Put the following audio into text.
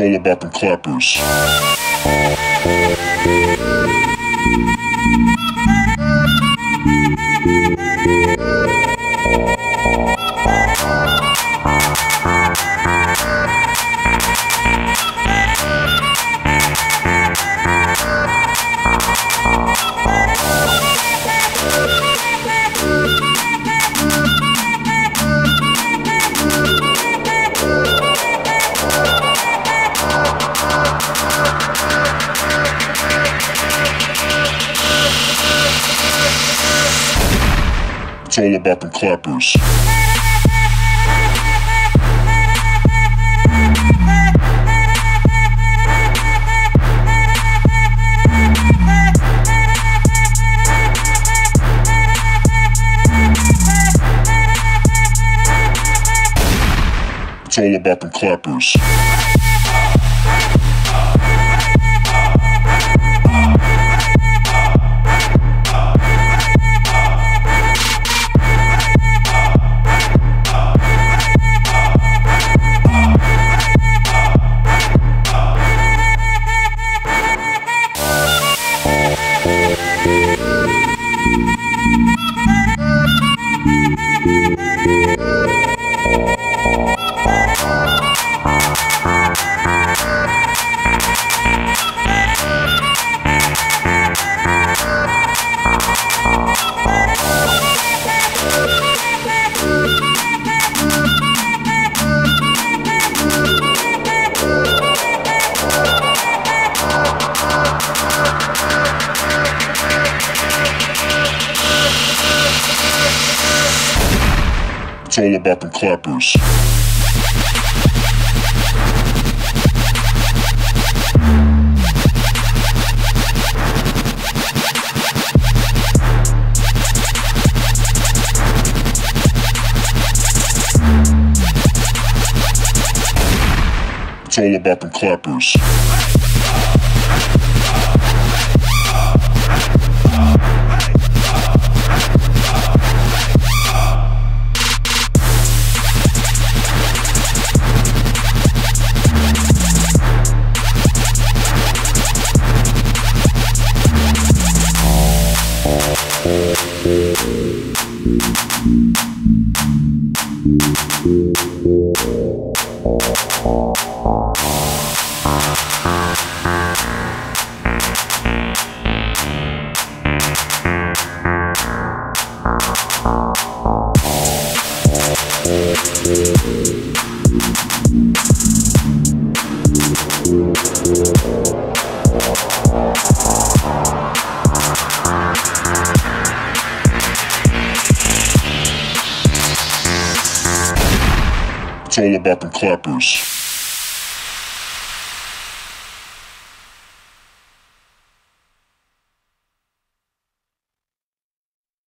It's all about them clappers. It's all about them clappers. It's all about them clappers. It's all about them clappers. It's all about them clappers. It's all about them clappers.